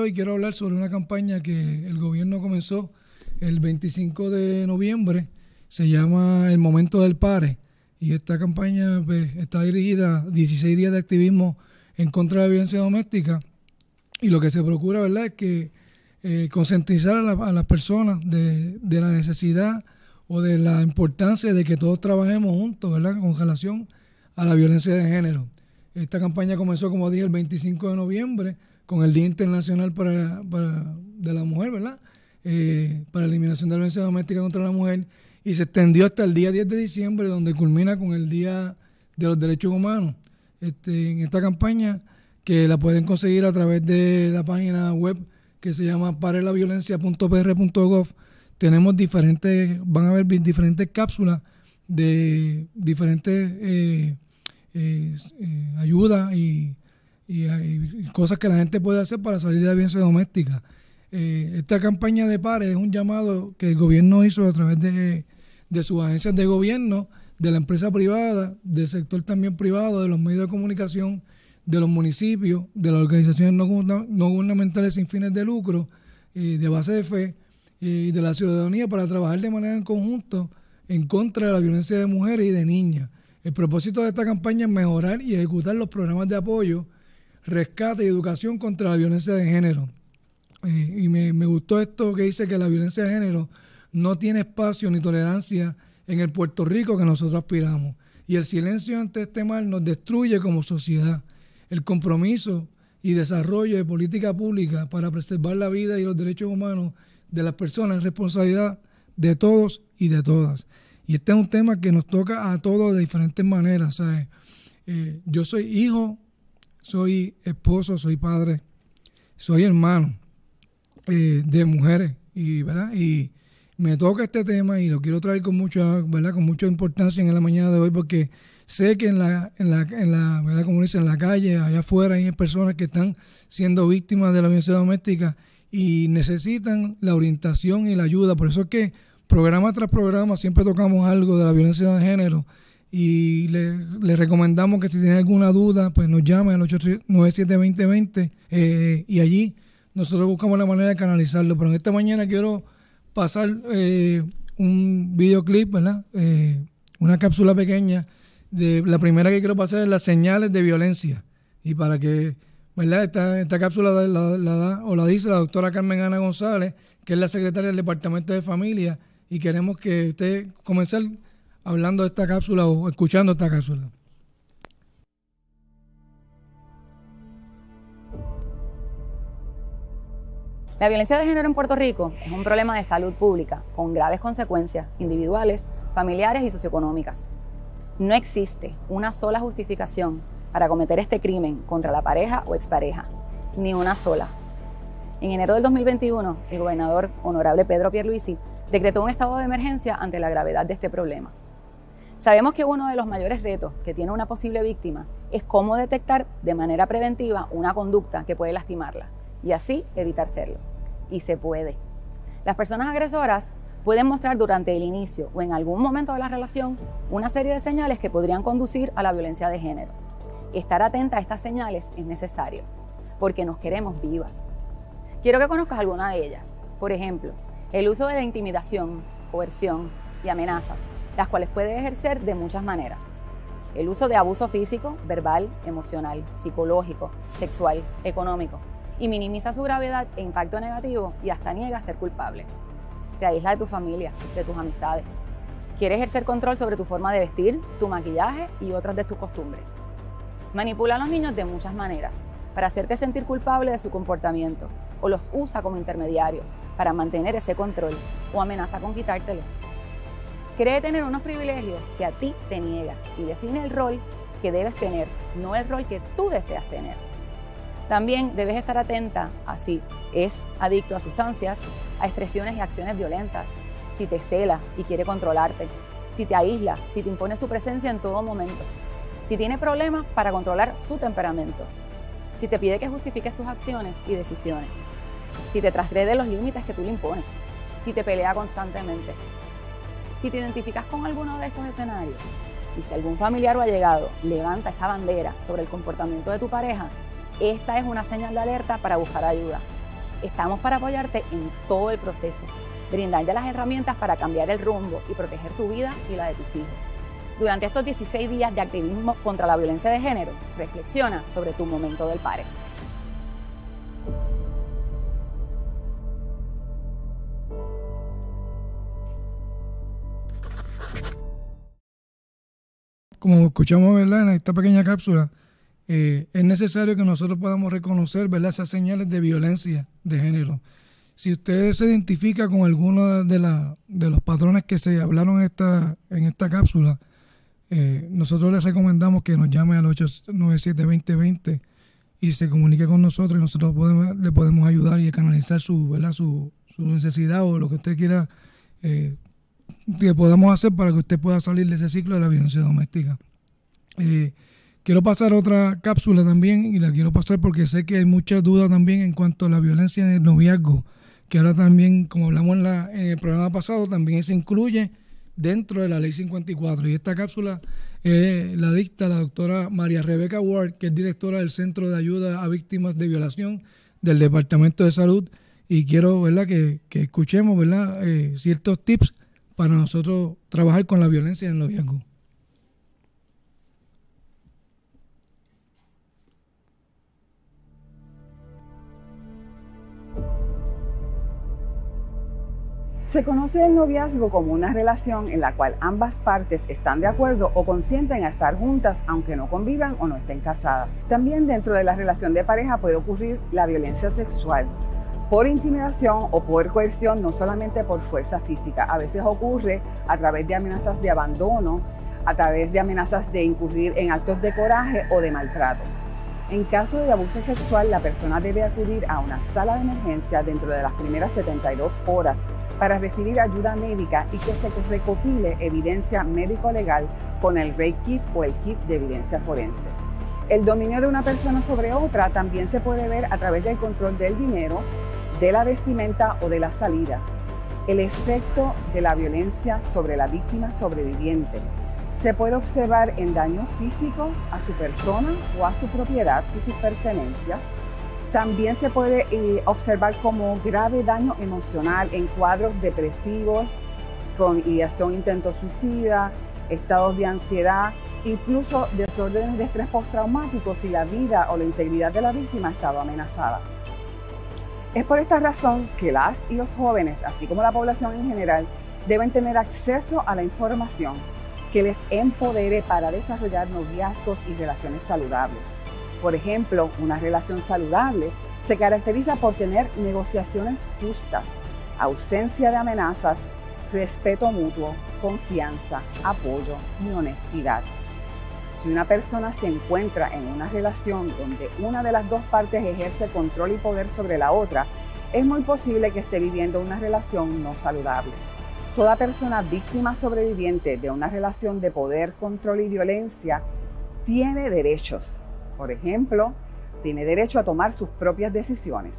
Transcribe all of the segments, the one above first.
Hoy quiero hablar sobre una campaña que el gobierno comenzó el 25 de noviembre, se llama El Momento del Pare, y esta campaña pues, está dirigida a 16 días de activismo en contra de la violencia doméstica, y lo que se procura, ¿verdad?, es que eh, concientizar a, las personas de, de, la necesidad o de la importancia de que todos trabajemos juntos, ¿verdad?, con relación a la violencia de género. Esta campaña comenzó, como dije, el 25 de noviembre, con el Día Internacional para, para de la Mujer, ¿verdad? Eh, para la eliminación de la violencia doméstica contra la mujer y se extendió hasta el día 10 de diciembre, donde culmina con el Día de los Derechos Humanos. Este, en esta campaña, que la pueden conseguir a través de la página web que se llama parelaviolencia.pr.gov, tenemos diferentes, van a haber diferentes cápsulas de diferentes eh, eh, ayudas y y hay cosas que la gente puede hacer para salir de la violencia doméstica. Eh, esta campaña de pares es un llamado que el gobierno hizo a través de, sus agencias de gobierno, de la empresa privada, del sector también privado, de los medios de comunicación, de los municipios, de las organizaciones no, gubernamentales sin fines de lucro, y de base de fe y de la ciudadanía para trabajar de manera en conjunto en contra de la violencia de mujeres y de niñas. El propósito de esta campaña es mejorar y ejecutar los programas de apoyo rescate y educación contra la violencia de género. Eh, y me, gustó esto que dice que la violencia de género no tiene espacio ni tolerancia en el Puerto Rico que nosotros aspiramos. Y el silencio ante este mal nos destruye como sociedad. El compromiso y desarrollo de política pública para preservar la vida y los derechos humanos de las personas es responsabilidad de todos y de todas. Y este es un tema que nos toca a todos de diferentes maneras. Eh, yo soy hijo soy esposo, soy padre, soy hermano eh, de mujeres y, ¿verdad? y me toca este tema y lo quiero traer con mucha, ¿verdad? con mucha importancia en la mañana de hoy porque sé que en la, en la, en la ¿verdad? como dice, en la calle, allá afuera hay personas que están siendo víctimas de la violencia doméstica y necesitan la orientación y la ayuda. Por eso es que programa tras programa siempre tocamos algo de la violencia de género y le, recomendamos que si tiene alguna duda, pues nos llame al 897-2020 eh, y allí nosotros buscamos la manera de canalizarlo. Pero en esta mañana quiero pasar eh, un videoclip, ¿verdad? Eh, una cápsula pequeña. de La primera que quiero pasar es las señales de violencia. Y para que, ¿verdad? Esta, esta cápsula la, la, da o la dice la doctora Carmen Ana González, que es la secretaria del Departamento de Familia, y queremos que usted comenzar hablando de esta cápsula o escuchando esta cápsula. La violencia de género en Puerto Rico es un problema de salud pública con graves consecuencias individuales, familiares y socioeconómicas. No existe una sola justificación para cometer este crimen contra la pareja o expareja, ni una sola. En enero del 2021, el gobernador honorable Pedro Pierluisi decretó un estado de emergencia ante la gravedad de este problema. Sabemos que uno de los mayores retos que tiene una posible víctima es cómo detectar de manera preventiva una conducta que puede lastimarla y así evitar serlo. Y se puede. Las personas agresoras pueden mostrar durante el inicio o en algún momento de la relación una serie de señales que podrían conducir a la violencia de género. Estar atenta a estas señales es necesario porque nos queremos vivas. Quiero que conozcas alguna de ellas. Por ejemplo, el uso de la intimidación, coerción y amenazas las cuales puede ejercer de muchas maneras. El uso de abuso físico, verbal, emocional, psicológico, sexual, económico, y minimiza su gravedad e impacto negativo y hasta niega ser culpable. Te aísla de tu familia, de tus amistades. Quiere ejercer control sobre tu forma de vestir, tu maquillaje y otras de tus costumbres. Manipula a los niños de muchas maneras, para hacerte sentir culpable de su comportamiento, o los usa como intermediarios para mantener ese control, o amenaza con quitártelos. Cree tener unos privilegios que a ti te niega y define el rol que debes tener, no el rol que tú deseas tener. También debes estar atenta a si es adicto a sustancias, a expresiones y acciones violentas, si te cela y quiere controlarte, si te aísla, si te impone su presencia en todo momento, si tiene problemas para controlar su temperamento, si te pide que justifiques tus acciones y decisiones, si te transgrede los límites que tú le impones, si te pelea constantemente, si te identificas con alguno de estos escenarios y si algún familiar o allegado levanta esa bandera sobre el comportamiento de tu pareja, esta es una señal de alerta para buscar ayuda, Estamos para apoyarte en todo el proceso, brindarte las herramientas para cambiar el rumbo y proteger tu vida y la de tus hijos. Durante estos 16 días de activismo contra la violencia de género, reflexiona sobre tu momento del pare. Como escuchamos ¿verdad? en esta pequeña cápsula, eh, es necesario que nosotros podamos reconocer ¿verdad? esas señales de violencia de género. Si usted se identifica con alguno de, la, de los patrones que se hablaron en esta, en esta cápsula, eh, nosotros les recomendamos que nos llame al 897-2020 y se comunique con nosotros y nosotros podemos, le podemos ayudar y canalizar su, ¿verdad? Su, su necesidad o lo que usted quiera eh, que podamos hacer para que usted pueda salir de ese ciclo de la violencia doméstica. Eh, quiero pasar otra cápsula también y la quiero pasar porque sé que hay muchas dudas también en cuanto a la violencia en el noviazgo, que ahora también, como hablamos en, la, en el programa pasado, también se incluye dentro de la ley 54. Y esta cápsula la dicta la doctora María Rebeca Ward, que es directora del Centro de Ayuda a Víctimas de Violación del Departamento de Salud. Y quiero ¿verdad? Que, que escuchemos ¿verdad? Eh, ciertos tips para nosotros trabajar con la violencia en el noviazgo. Se conoce el noviazgo como una relación en la cual ambas partes están de acuerdo o consienten a estar juntas aunque no convivan o no estén casadas. También dentro de la relación de pareja puede ocurrir la violencia sexual por intimidación o por coerción, no solamente por fuerza física. A veces ocurre a través de amenazas de abandono, a través de amenazas de incurrir en actos de coraje o de maltrato. En caso de abuso sexual, la persona debe acudir a una sala de emergencia dentro de las primeras 72 horas para recibir ayuda médica y que se recopile evidencia médico-legal con el RAPE Kit o el Kit de evidencia forense. El dominio de una persona sobre otra también se puede ver a través del control del dinero, de la vestimenta o de las salidas. El efecto de la violencia sobre la víctima sobreviviente se puede observar en daño físico a su persona o a su propiedad y sus pertenencias, también se puede eh, observar como grave daño emocional en cuadros depresivos, con ideación intento suicida, estados de ansiedad, incluso desórdenes de estrés postraumático si la vida o la integridad de la víctima ha estado amenazada. Es por esta razón que las y los jóvenes, así como la población en general, deben tener acceso a la información que les empodere para desarrollar noviazgos y relaciones saludables. Por ejemplo, una relación saludable se caracteriza por tener negociaciones justas, ausencia de amenazas, respeto mutuo, confianza, apoyo y honestidad. Si una persona se encuentra en una relación donde una de las dos partes ejerce control y poder sobre la otra, es muy posible que esté viviendo una relación no saludable. Toda persona víctima sobreviviente de una relación de poder, control y violencia tiene derechos por ejemplo, tiene derecho a tomar sus propias decisiones.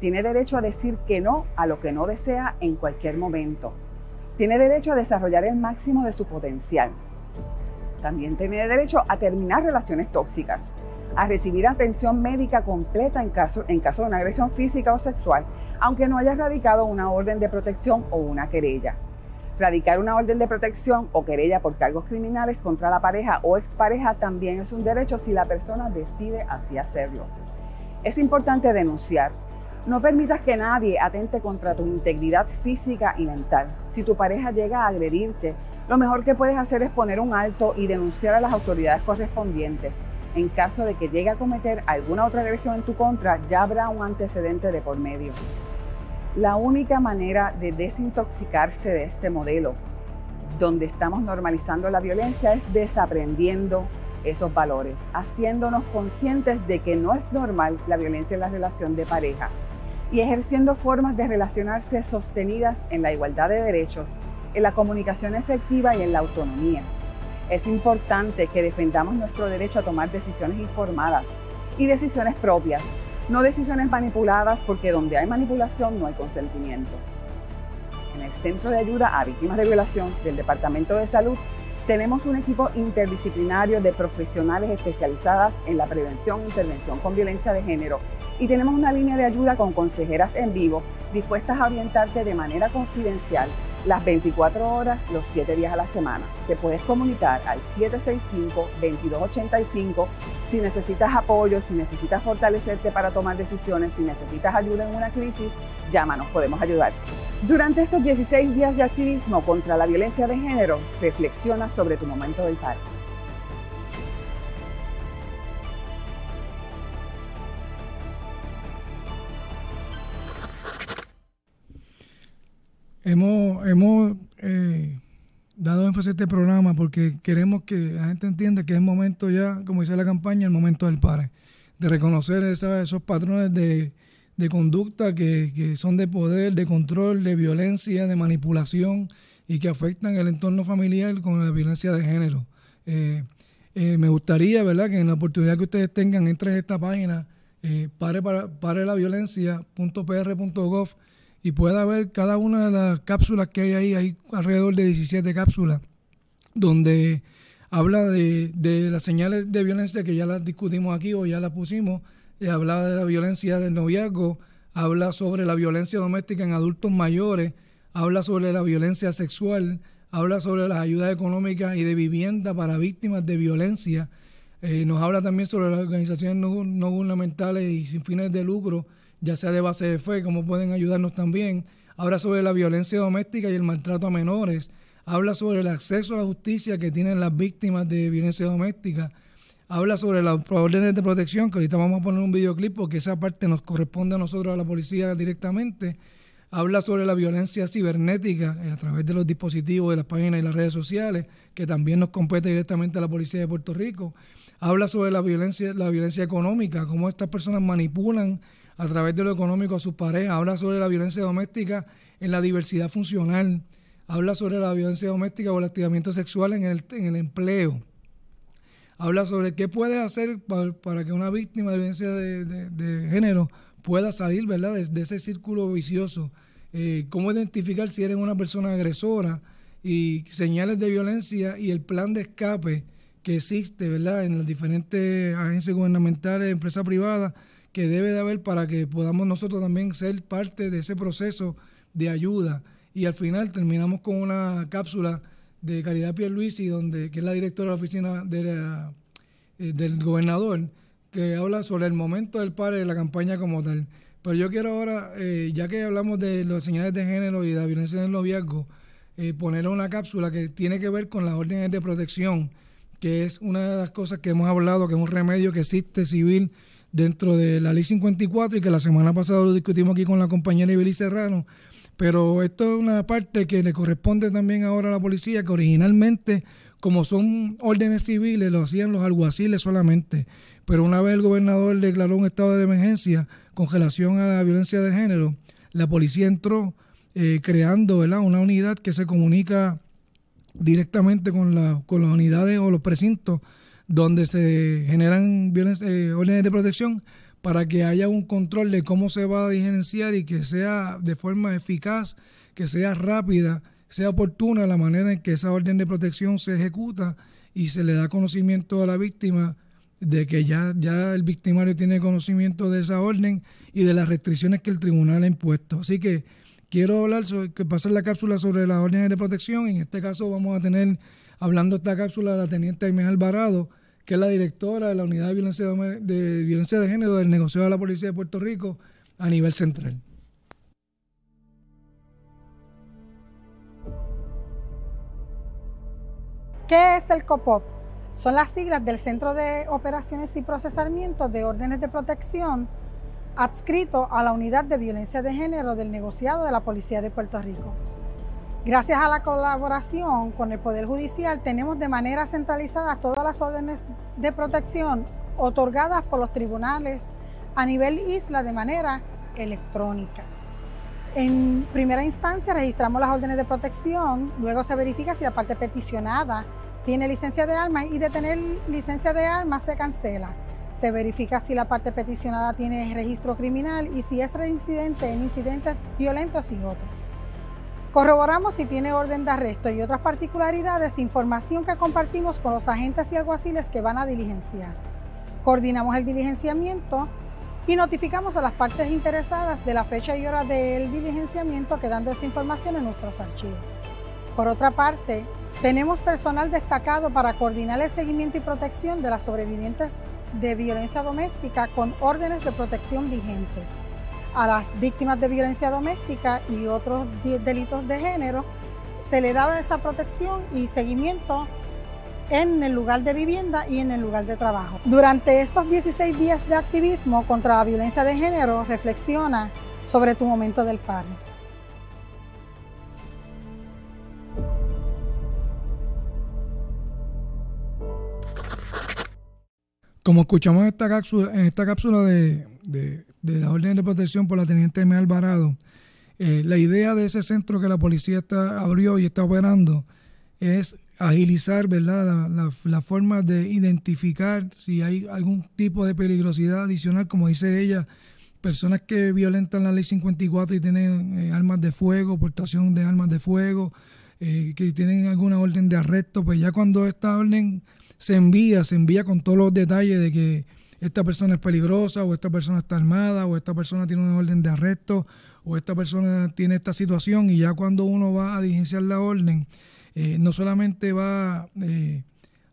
Tiene derecho a decir que no a lo que no desea en cualquier momento. Tiene derecho a desarrollar el máximo de su potencial. También tiene derecho a terminar relaciones tóxicas, a recibir atención médica completa en caso, en caso de una agresión física o sexual, aunque no haya radicado una orden de protección o una querella Radicar una orden de protección o querella por cargos criminales contra la pareja o expareja también es un derecho si la persona decide así hacerlo. Es importante denunciar. No permitas que nadie atente contra tu integridad física y mental. Si tu pareja llega a agredirte, lo mejor que puedes hacer es poner un alto y denunciar a las autoridades correspondientes. En caso de que llegue a cometer alguna otra agresión en tu contra, ya habrá un antecedente de por medio. La única manera de desintoxicarse de este modelo, donde estamos normalizando la violencia, es desaprendiendo esos valores, haciéndonos conscientes de que no es normal la violencia en la relación de pareja y ejerciendo formas de relacionarse sostenidas en la igualdad de derechos, en la comunicación efectiva y en la autonomía. Es importante que defendamos nuestro derecho a tomar decisiones informadas y decisiones propias no decisiones manipuladas porque donde hay manipulación no hay consentimiento. En el Centro de Ayuda a Víctimas de Violación del Departamento de Salud Tenemos un equipo interdisciplinario de profesionales especializadas en la prevención e intervención con violencia de género y tenemos una línea de ayuda con consejeras en vivo dispuestas a orientarte de manera confidencial las 24 horas, los 7 días a la semana. Te puedes comunicar al 765-2285 si necesitas apoyo, si necesitas fortalecerte para tomar decisiones, si necesitas ayuda en una crisis, llámanos, podemos ayudar. Durante estos 16 días de activismo contra la violencia de género, reflexiona sobre tu momento del paro. Hemos, hemos eh, dado énfasis a este programa porque queremos que la gente entienda que es momento ya, como dice la campaña, el momento del pare, de reconocer esos patrones de, conducta que, son de poder, de control, de violencia, de manipulación y que afectan el entorno familiar con la violencia de género. Eh, eh, me gustaría, ¿verdad?, que en la oportunidad que ustedes tengan, entren a esta página, pare, para, pare la violencia.pr.gov y pueda ver cada una de las cápsulas que hay ahí, hay alrededor de 17 cápsulas, donde habla de, las señales de violencia que ya las discutimos aquí o ya las pusimos, y habla de la violencia del noviazgo, habla sobre la violencia doméstica en adultos mayores, habla sobre la violencia sexual, habla sobre las ayudas económicas y de vivienda para víctimas de violencia, eh, nos habla también sobre las organizaciones no, no gubernamentales y sin fines de lucro ya sea de base de fe, como pueden ayudarnos también. Habla sobre la violencia doméstica y el maltrato a menores. Habla sobre el acceso a la justicia que tienen las víctimas de violencia doméstica. Habla sobre las órdenes de protección, que ahorita vamos a poner un videoclip porque esa parte nos corresponde a nosotros, a la policía directamente. Habla sobre la violencia cibernética eh, a través de los dispositivos, de las páginas y las redes sociales, que también nos compete directamente a la policía de Puerto Rico. Habla sobre la violencia, la violencia económica, cómo estas personas manipulan a través de lo económico a sus parejas, habla sobre la violencia doméstica en la diversidad funcional, habla sobre la violencia doméstica o el activamiento sexual en el, en el empleo, habla sobre qué puede hacer para, que una víctima de violencia de, género pueda salir ¿verdad? De, ese círculo vicioso, eh, cómo identificar si eres una persona agresora y señales de violencia y el plan de escape que existe ¿verdad? en las diferentes agencias gubernamentales, empresas privadas, que debe de haber para que podamos nosotros también ser parte de ese proceso de ayuda. Y al final terminamos con una cápsula de Caridad Pierluisi, donde, que es la directora de la oficina de eh, del gobernador, que habla sobre el momento del pare de la campaña como tal. Pero yo quiero ahora, eh, ya que hablamos de las señales de género y de la violencia en el noviazgo, eh, poner una cápsula que tiene que ver con las órdenes de protección, que es una de las cosas que hemos hablado, que es un remedio que existe civil dentro de la ley 54 y que la semana pasada lo discutimos aquí con la compañera Ibeli Serrano. Pero esto es una parte que le corresponde también ahora a la policía, que originalmente, como son órdenes civiles, lo hacían los alguaciles solamente. Pero una vez el gobernador declaró un estado de emergencia con relación a la violencia de género, la policía entró eh, creando una unidad que se comunica directamente con, con las unidades o los precintos donde se generan eh, órdenes de protección para que haya un control de cómo se va a diferenciar y que sea de forma eficaz, que sea rápida, sea oportuna la manera en que esa orden de protección se ejecuta y se le da conocimiento a la víctima de que ya, ya el victimario tiene conocimiento de esa orden y de las restricciones que el tribunal ha impuesto. Así que quiero hablar sobre, que pasar la cápsula sobre las órdenes de protección. En este caso vamos a tener, hablando esta cápsula, la teniente Aimee Alvarado, que es la directora de la Unidad de Violencia de, Violencia de Género del negocio de la Policía de Puerto Rico a nivel central. ¿Qué es el COPOP? Son las siglas del Centro de Operaciones y Procesamiento de Órdenes de Protección adscrito a la Unidad de Violencia de Género del negociado de la Policía de Puerto Rico. Gracias a la colaboración con el Poder Judicial tenemos de manera centralizada todas las órdenes de protección otorgadas por los tribunales a nivel isla de manera electrónica. En primera instancia registramos las órdenes de protección, luego se verifica si la parte peticionada tiene licencia de armas y de tener licencia de armas se cancela. Se verifica si la parte peticionada tiene registro criminal y si es reincidente en incidentes violentos y otros. Corroboramos si tiene orden de arresto y otras particularidades, información que compartimos con los agentes y alguaciles que van a diligenciar. Coordinamos el diligenciamiento y notificamos a las partes interesadas de la fecha y hora del diligenciamiento quedando esa información en nuestros archivos. Por otra parte, tenemos personal destacado para coordinar el seguimiento y protección de las sobrevivientes de violencia doméstica con órdenes de protección vigentes a las víctimas de violencia doméstica y otros delitos de género, se le daba esa protección y seguimiento en el lugar de vivienda y en el lugar de trabajo. Durante estos 16 días de activismo contra la violencia de género, reflexiona sobre tu momento del paro. Como escuchamos en esta cápsula, en esta cápsula de, de, de la orden de protección por la teniente M. Alvarado, eh, la idea de ese centro que la policía está, abrió y está operando es agilizar ¿verdad? La, la, forma de identificar si hay algún tipo de peligrosidad adicional, como dice ella, personas que violentan la ley 54 y tienen eh, armas de fuego, portación de armas de fuego, eh, que tienen alguna orden de arresto, pues ya cuando esta orden se envía, se envía con todos los detalles de que esta persona es peligrosa o esta persona está armada o esta persona tiene una orden de arresto o esta persona tiene esta situación y ya cuando uno va a diligenciar la orden, eh, no solamente va eh,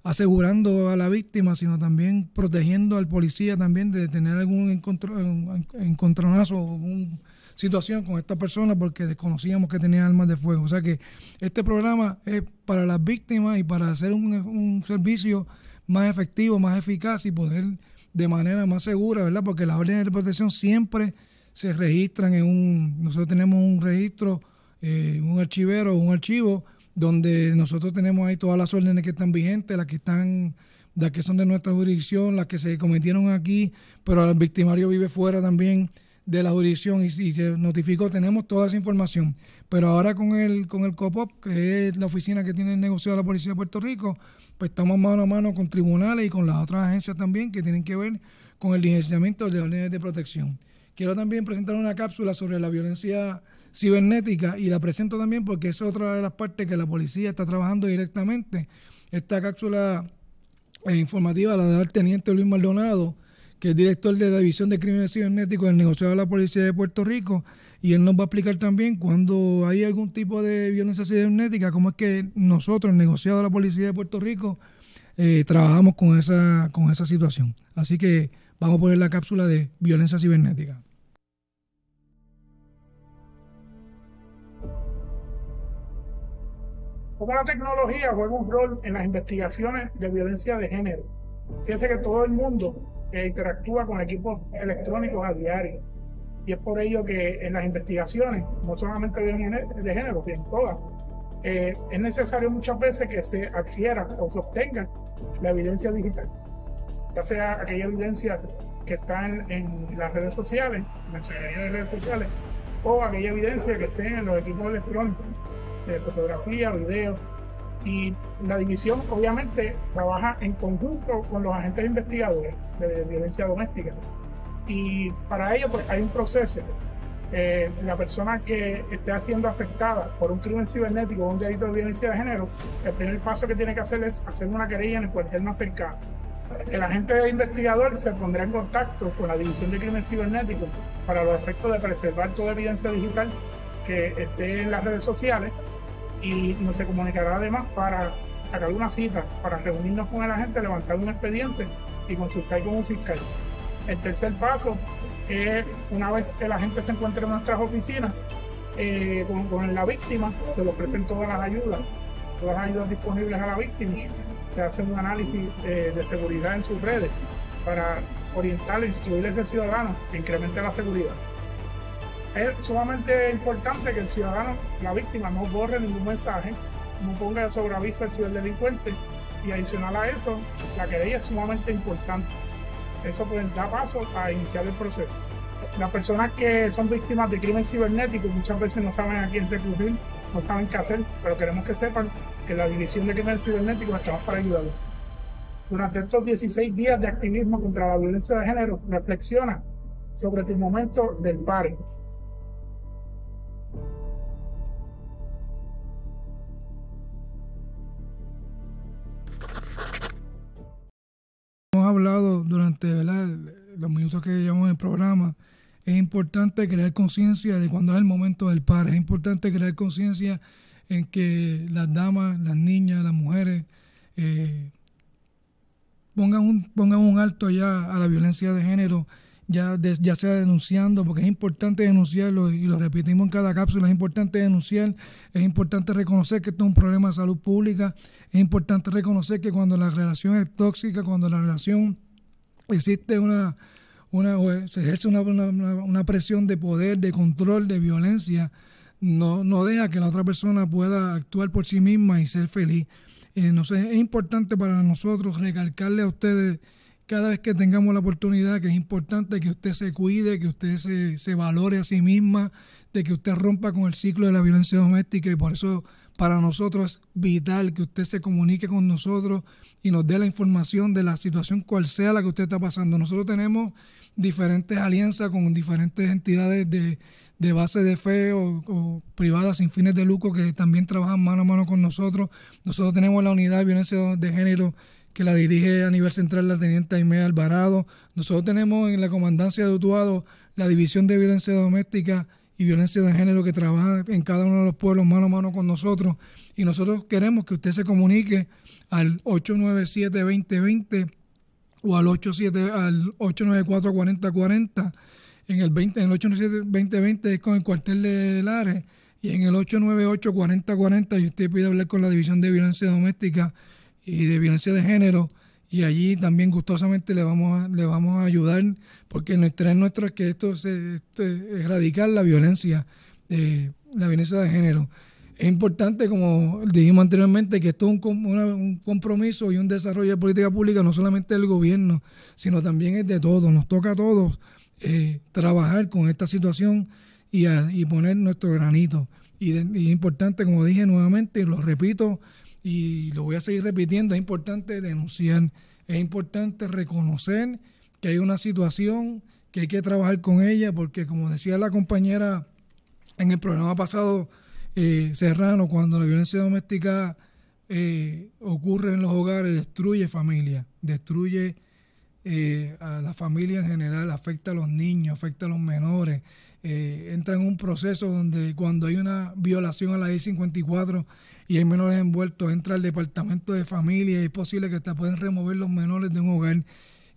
asegurando a la víctima, sino también protegiendo al policía también de tener algún encontronazo o alguna situación con esta persona porque desconocíamos que tenía armas de fuego. O sea que este programa es para las víctimas y para hacer un, un servicio más efectivo, más eficaz y poder de manera más segura, ¿verdad? Porque las órdenes de protección siempre se registran en un, nosotros tenemos un registro, eh, un archivero, un archivo, donde nosotros tenemos ahí todas las órdenes que están vigentes, las que están, las que son de nuestra jurisdicción, las que se cometieron aquí, pero el victimario vive fuera también de la jurisdicción y, se notificó, tenemos toda esa información. Pero ahora con el, con el COPOP, que es la oficina que tiene el negocio de la Policía de Puerto Rico, pues estamos mano a mano con tribunales y con las otras agencias también que tienen que ver con el licenciamiento de órdenes de protección. Quiero también presentar una cápsula sobre la violencia cibernética y la presento también porque es otra de las partes que la policía está trabajando directamente. Esta cápsula informativa la da el teniente Luis Maldonado, que es director de la División de Crímenes Cibernéticos del negociado de la Policía de Puerto Rico, y él nos va a explicar también cuando hay algún tipo de violencia cibernética, cómo es que nosotros, el negociado de la Policía de Puerto Rico, eh, trabajamos con esa, con esa situación. Así que vamos a poner la cápsula de violencia cibernética. ¿Cómo la tecnología juega un rol en las investigaciones de violencia de género? Fíjense que todo el mundo eh, interactúa con equipos electrónicos a diario y es por ello que en las investigaciones, no solamente de género, sino en todas, eh, es necesario muchas veces que se adquiera o se obtenga la evidencia digital, ya sea aquella evidencia que está en, las redes sociales, en la de redes sociales, o aquella evidencia que esté en los equipos electrónicos de fotografía, video. Y la división obviamente trabaja en conjunto con los agentes investigadores de violencia doméstica y para ello pues hay un proceso. Eh, la persona que esté siendo afectada por un crimen cibernético o un delito de violencia de género, el primer paso que tiene que hacer es hacer una querella en el cuartel más cercano. El agente investigador se pondrá en contacto con la División de Crimen Cibernético para los efectos de preservar toda evidencia digital que esté en las redes sociales y nos se comunicará además para sacar una cita, para reunirnos con el agente, levantar un expediente y consultar con un fiscal. El tercer paso es una vez que la gente se encuentre en nuestras oficinas eh, con, la víctima, se le ofrecen todas las ayudas, todas las ayudas disponibles a la víctima. Se hace un análisis eh, de seguridad en sus redes para orientar e instruir al ciudadano que incremente la seguridad. Es sumamente importante que el ciudadano, la víctima, no borre ningún mensaje, no ponga sobre aviso al ciberdelincuente y adicional a eso, la querella es sumamente importante eso pues da paso a iniciar el proceso. Las personas que son víctimas de crimen cibernético muchas veces no saben a quién recurrir, no saben qué hacer, pero queremos que sepan que la División de Crimen Cibernético estamos para ayudarlos. Durante estos 16 días de activismo contra la violencia de género, reflexiona sobre tu momento del paro. Durante los minutos que llevamos en el programa, es importante crear conciencia de cuando es el momento del par. Es importante crear conciencia en que las damas, las niñas, las mujeres eh, pongan, un, pongan un alto ya a la violencia de género, ya, ya sea denunciando, porque es importante denunciarlo y lo repetimos en cada cápsula, es importante denunciar, es importante reconocer que esto es un problema de salud pública, es importante reconocer que cuando la relación es tóxica, cuando la relación existe una una, se ejerce una, una, presión de poder, de control, de violencia, no, no deja que la otra persona pueda actuar por sí misma y ser feliz. Eh, no sé, es importante para nosotros recalcarle a ustedes cada vez que tengamos la oportunidad que es importante que usted se cuide, que usted se, se valore a sí misma, de que usted rompa con el ciclo de la violencia doméstica y por eso para nosotros es vital que usted se comunique con nosotros y nos dé la información de la situación cual sea la que usted está pasando. Nosotros tenemos diferentes alianzas con diferentes entidades de, de base de fe o, privadas sin fines de lucro que también trabajan mano a mano con nosotros. Nosotros tenemos la unidad de violencia de género que la dirige a nivel central la teniente Aimee Alvarado. Nosotros tenemos en la comandancia de Utuado la división de violencia doméstica y violencia de género que trabaja en cada uno de los pueblos mano a mano con nosotros. Y nosotros queremos que usted se comunique al 897-2020 o al, 87, al 894-4040. En el, 20, en el 897-2020 es con el cuartel de Lares y en el 898-4040 y usted pide hablar con la División de Violencia Doméstica y de Violencia de Género y allí también gustosamente le vamos a, le vamos a ayudar porque nuestro es nuestro es que esto, se, erradicar la violencia, de la violencia de género. Es importante, como dijimos anteriormente, que esto es un, compromiso y un desarrollo de política pública no solamente del gobierno, sino también es de todos. Nos toca a todos eh, trabajar con esta situación y, y poner nuestro granito. Y, y, es importante, como dije nuevamente, y lo repito y lo voy a seguir repitiendo, es importante denunciar, es importante reconocer que hay una situación que hay que trabajar con ella, porque como decía la compañera en el programa pasado, eh, Serrano, cuando la violencia doméstica eh, ocurre en los hogares, destruye familia, destruye eh, a la familia en general, afecta a los niños, afecta a los menores, entra en un proceso donde cuando hay una violación a la ley 54 y hay menores envueltos, entra al departamento de familia y es posible que hasta pueden remover los menores de un hogar.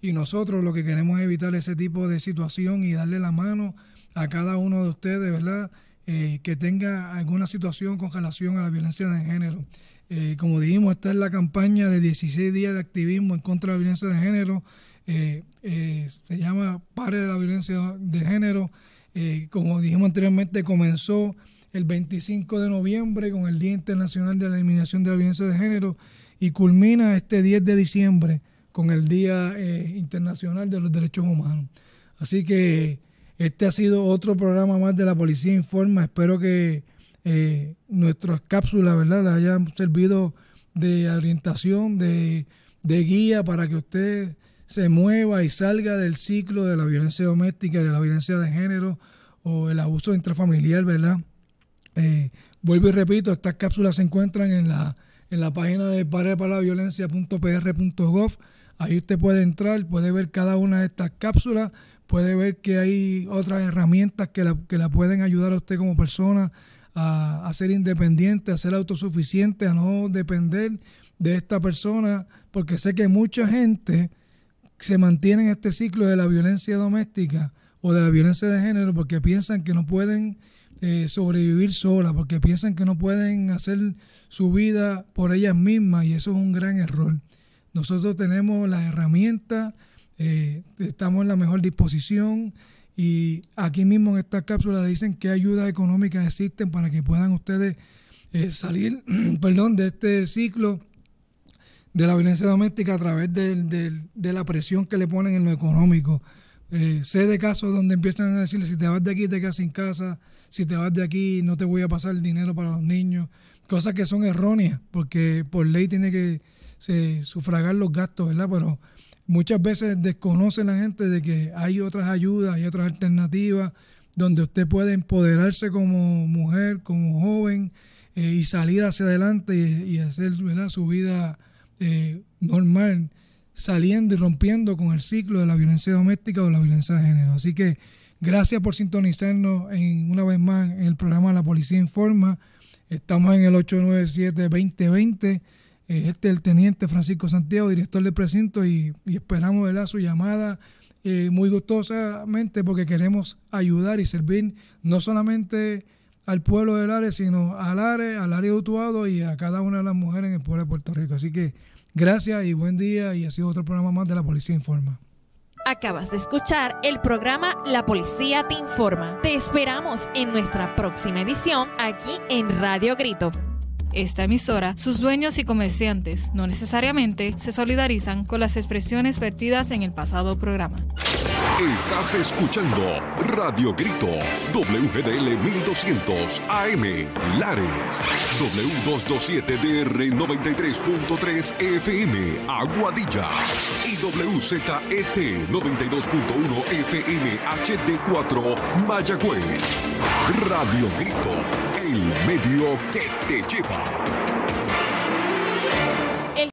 Y nosotros lo que queremos es evitar ese tipo de situación y darle la mano a cada uno de ustedes, ¿verdad? Eh, que tenga alguna situación con relación a la violencia de género. Eh, como dijimos, esta es la campaña de 16 días de activismo en contra de la violencia de género. Eh, se llama Pare de la Violencia de Género. como dijimos anteriormente, comenzó el 25 de noviembre con el Día Internacional de la Eliminación de la Violencia de Género y culmina este 10 de diciembre con el Día Internacional de los Derechos Humanos. Así que este ha sido otro programa más de la Policía Informa. Espero que eh, nuestras cápsulas ¿verdad? le hayan servido de orientación, de, guía para que usted se mueva y salga del ciclo de la violencia doméstica, de la violencia de género o el abuso intrafamiliar, ¿verdad? Eh, vuelvo y repito, estas cápsulas se encuentran en la, en la página de pareparalaviolencia.pr.gov. Ahí usted puede entrar, puede ver cada una de estas cápsulas, puede ver que hay otras herramientas que la, que la pueden ayudar a usted como persona a, ser independiente, a ser autosuficiente, a no depender de esta persona, porque sé que mucha gente se mantiene en este ciclo de la violencia doméstica o de la violencia de género porque piensan que no pueden eh, sobrevivir sola, porque piensan que no pueden hacer su vida por ellas mismas y eso es un gran error. Nosotros tenemos las herramientas eh, estamos en la mejor disposición y aquí mismo en esta cápsula dicen qué ayudas económicas existen para que puedan ustedes eh, salir perdón, de este ciclo de la violencia doméstica a través de, la presión que le ponen en lo económico. Eh, sé de casos donde empiezan a decirle si te vas de aquí te quedas sin casa, si te vas de aquí no te voy a pasar el dinero para los niños, cosas que son erróneas porque por ley tiene que sufragar los gastos, ¿verdad? Pero Muchas veces desconoce la gente de que hay otras ayudas, hay otras alternativas donde usted puede empoderarse como mujer, como joven eh, y salir hacia adelante y, hacer su vida eh, normal saliendo y rompiendo con el ciclo de la violencia doméstica o la violencia de género. Así que gracias por sintonizarnos en, una vez más en el programa La Policía Informa. Estamos en el 897-2020. Este es el teniente Francisco Santiago, director del precinto, y, esperamos ¿verdad? su llamada eh, muy gustosamente porque queremos ayudar y servir no solamente al pueblo del área, sino al área, al área de Utuado y a cada una de las mujeres en el pueblo de Puerto Rico. Así que gracias y buen día y ha sido otro programa más de La Policía Informa. Acabas de escuchar el programa La Policía Te Informa. Te esperamos en nuestra próxima edición aquí en Radio Grito. Esta emisora, sus dueños y comerciantes no necesariamente se solidarizan con las expresiones vertidas en el pasado programa. Estás escuchando Radio Grito, WGDL 1200 AM, Lares, W227DR 93.3 FM, Aguadilla, y WZET 92.1 FM HD4, Mayagüez. Radio Grito, el medio que te lleva.